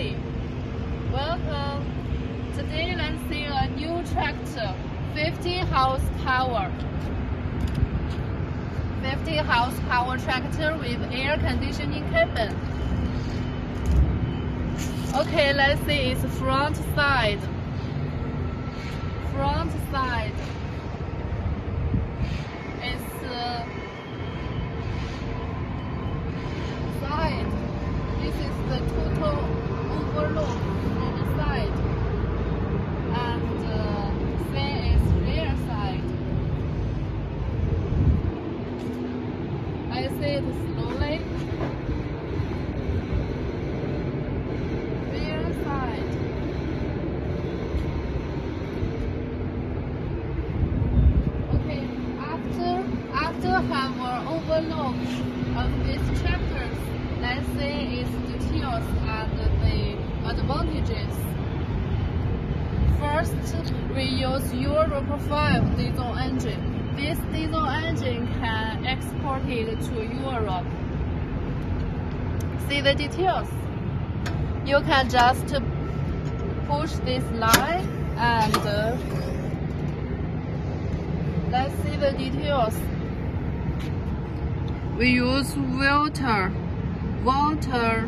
Welcome. Today let's see a new tractor, 50 horsepower. 50 horsepower tractor with air conditioning cabin. Okay, let's see its front side. Front side. It's uh, side. This is the total overload from the side. And uh, same is rear side. I say it slowly. Rear side. Okay, after after have overlook of these chapters, let's see its details and the advantages. First, we use Euro 5 diesel engine. This diesel engine can export it to Europe. See the details. You can just push this line and uh, let's see the details. We use water, water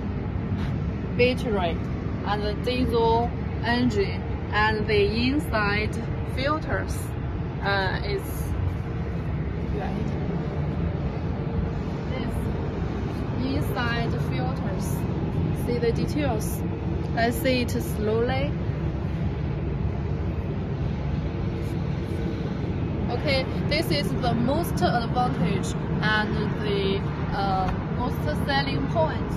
battery and diesel engine and the inside filters uh, is right. This inside filters. See the details. Let's see it slowly. Okay, this is the most advantage and the uh, most selling point.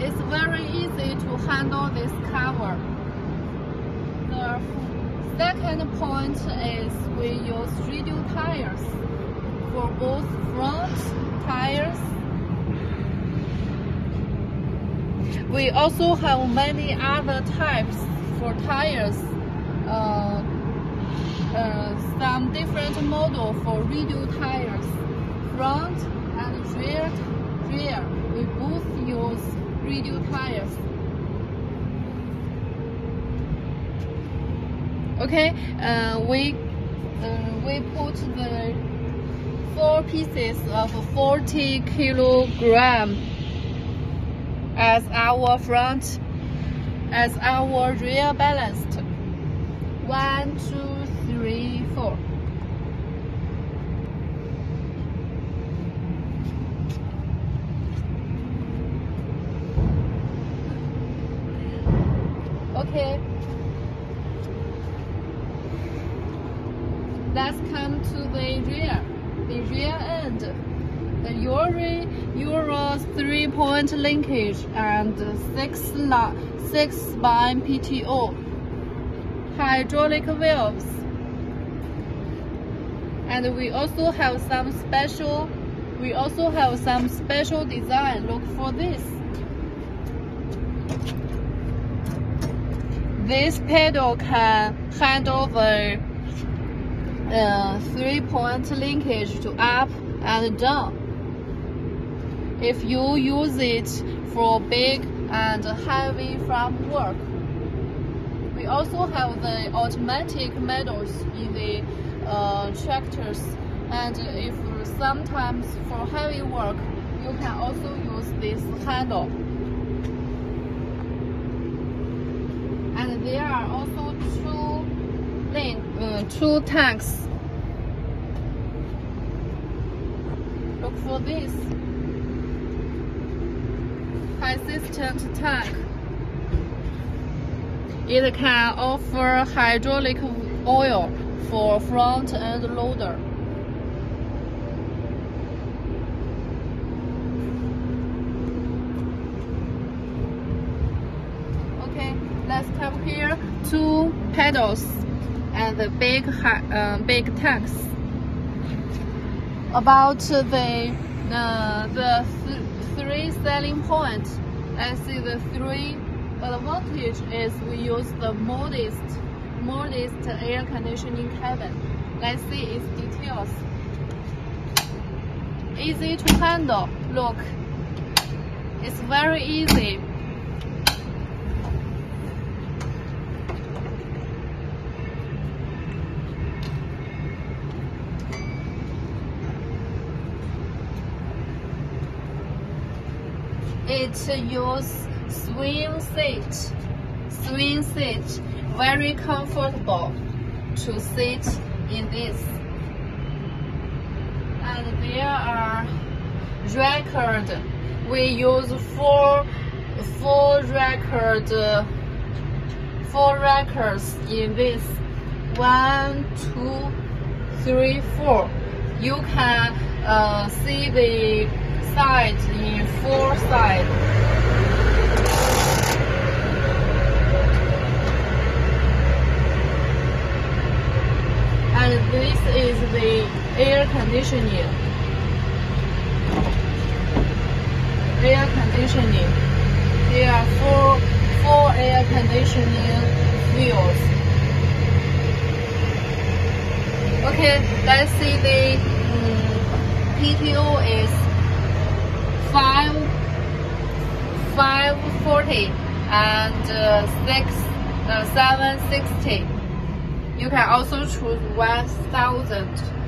It's very easy to handle this cover. The second point is we use radial tires for both front tires. We also have many other types for tires. Uh, uh, some different model for radial tires, front and rear. Rear, we both use radial tires. Okay, uh, we uh, we put the four pieces of 40 kilogram as our front, as our rear ballast. One, two, three, four. Okay. Let's come to the rear. The rear end. The Euro, Euro 3 point linkage and 6, la, 6 spline PTO. Hydraulic valves. And we also have some special we also have some special design. Look for this. This pedal can handle the uh, three-point linkage to up and down. If you use it for big and heavy farm work. We also have the automatic medals in the uh, tractors and if sometimes for heavy work you can also use this handle. And there are also two lane, uh, two tanks. Look for this high-assistant tank. It can offer hydraulic oil for front end loader. Okay, let's come here. Two pedals and the big uh, big tanks. About the uh, the th three selling points, I see the three advantage is we use the modest modest air conditioning cabin. Let's see its details. Easy to handle. Look, It's very easy. It use swing seat, swing seat, very comfortable to sit in this. And there are record. We use four, four record, four records in this. One, two, three, four. You can uh, see the sides in four sides. And this is the air conditioning. Air conditioning. There are four, four air conditioning wheels. Okay, let's see the um, PTO is 5 540 and uh, 6 uh, 760 you can also choose 1000